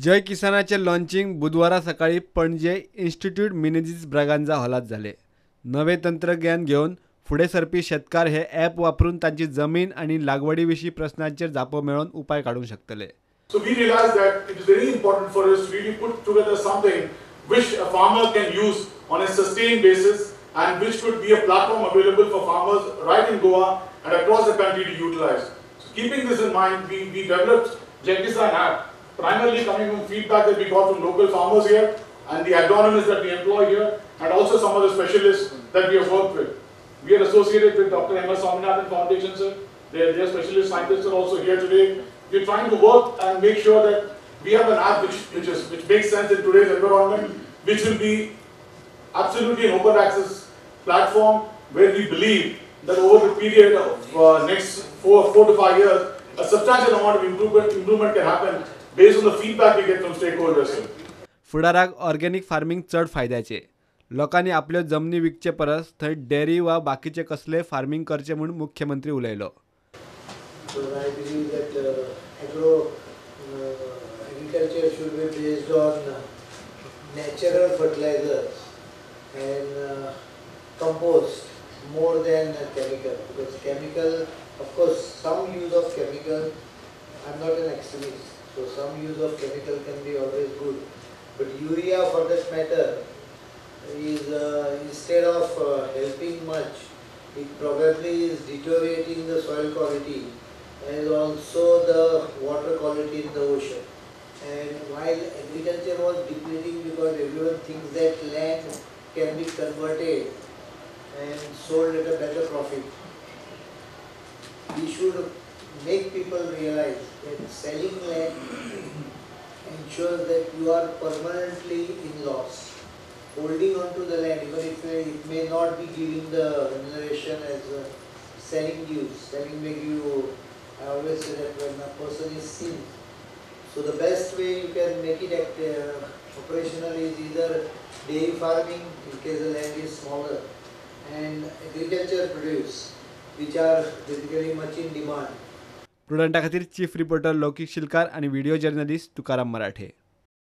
जय किसानाचे लॉन्चिंग बुधवारा सकाळी पणजे इन्स्टिट्यूट मिनेजीस ब्रागांजा हॉलात झाले नवे तंत्रज्ञान घेऊन फुडे सरपी शेतकार हे ॲप वापरून तांची जमीन आणि लागवडीविषयी प्रश्नांचेर जापो मेळोवन उपाय काडूंक शकतले So we realized that it is very important for us to really put together something which a farmer can use on a sustained basis and which would be a platform available for farmers right in Goa and across the country to utilize. So keeping this in mind, we, we developed Jekisan app, primarily coming from feedback that we got from local farmers here and the agronomists that we employ here and also some of the specialists that we have worked with. We are associated with Dr. M. S. Swaminathan Foundation, sir. Their, their specialist scientists are also here today. We're trying to work and make sure that we have an app which, which, is, which makes sense in today's environment, which will be absolutely an open access platform where we believe that over the period of uh, next four, four to five years, a substantial amount of improvement, improvement can happen based on the feedback we get from stakeholders फुडाराक organic farming चढ फायद्याचे. लोकांनी आपल्या जमिनी विकचे परस थंय dairy वा बाकीचे कसले फार्मिंग करचे म्हणून मुख्यमंत्री उलयलो. So some use of chemical can be always good, but urea, for that matter, is uh, instead of uh, helping much, it probably is deteriorating the soil quality and also the water quality in the ocean. And while agriculture was depleting because everyone thinks that land can be converted and sold at a better profit, we should make people realize that selling land ensures that you are permanently in loss. Holding on to the land, even if it may not be giving the remuneration as uh, selling gives, selling give you, I always say that when a person is seen. So the best way you can make it act, uh, operational is either dairy farming in case the land is smaller and agriculture produce which are basically much in demand. प्रुडंटा खातीर chief reporter लौकिक शिलकार आनी video journalist Tukaram मराठे.